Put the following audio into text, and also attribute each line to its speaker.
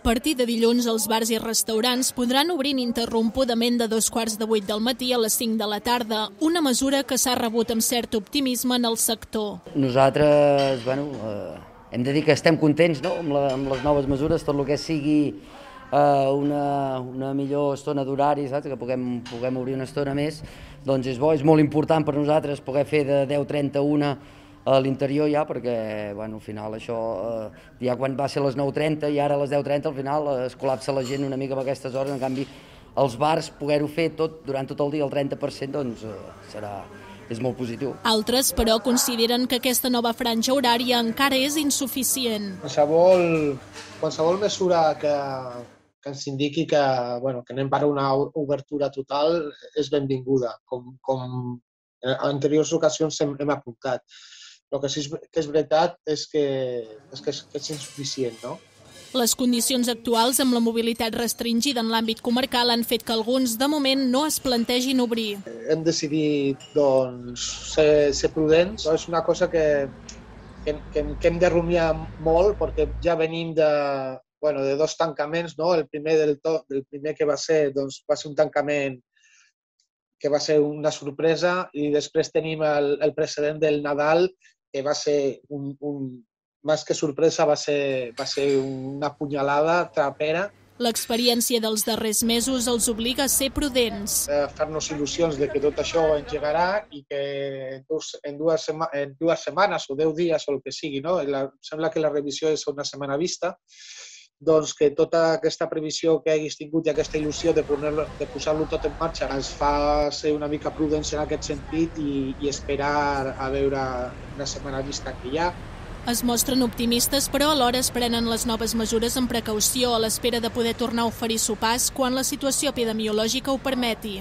Speaker 1: partir de dilluns, els bars i restaurants podran obrir ininterrompudament de dos quarts de vuit del matí a les 5 de la tarda, una mesura que s'ha rebut amb cert optimisme en el sector.
Speaker 2: Nosaltres, bueno, eh, hem de dir que estem contents no? amb, la, amb les noves mesures, tot el que sigui eh, una, una millor estona d'horari, saps? que puguem, puguem obrir una estona més, doncs és bo, és molt important per nosaltres poder fer de 10.31 a l'interior ja, perquè bueno, al final això, eh, ja quan va ser les 9.30 i ara a les 10.30 al final eh, es col·lapsa la gent una mica amb aquestes hores, en canvi els bars poder-ho fer tot durant tot el dia, el 30%, doncs eh, serà, és molt positiu.
Speaker 1: Altres, però, consideren que aquesta nova franja horària encara és insuficient.
Speaker 3: Qualsevol, qualsevol mesura que, que ens indiqui que, bueno, que anem per a una obertura total és benvinguda, com, com en anteriors ocasions hem, hem apuntat. El que sí que és veritat és que és, que és, que és insuficient, no?
Speaker 1: Les condicions actuals amb la mobilitat restringida en l'àmbit comarcal han fet que alguns, de moment, no es plantegin obrir.
Speaker 3: Hem decidit doncs, ser, ser prudents. És una cosa que, que, que, que hem de rumiar molt perquè ja venim de, bueno, de dos tancaments. No? El primer del to, el primer que va ser doncs, va ser un tancament que va ser una sorpresa i després tenim el, el precedent del Nadal que va ser un, un més que sorpresa, va ser, va ser una punyalada trapera.
Speaker 1: L'experiència dels darrers mesos els obliga a ser prudents.
Speaker 3: A fer-nos il·lusions de que tot això engegarà i que en dues, en dues, sema, en dues setmanes o deu dies o el que sigui, no? La, sembla que la revisió és una setmana vista, doncs que tota aquesta previsió que haguis tingut i aquesta il·lusió de, de posar-lo tot en marxa ens fa ser una mica prudents en aquest sentit i, i esperar a veure una setmana vista que hi ha.
Speaker 1: Es mostren optimistes, però alhora es prenen les noves mesures amb precaució a l'espera de poder tornar a oferir sopars quan la situació epidemiològica ho permeti.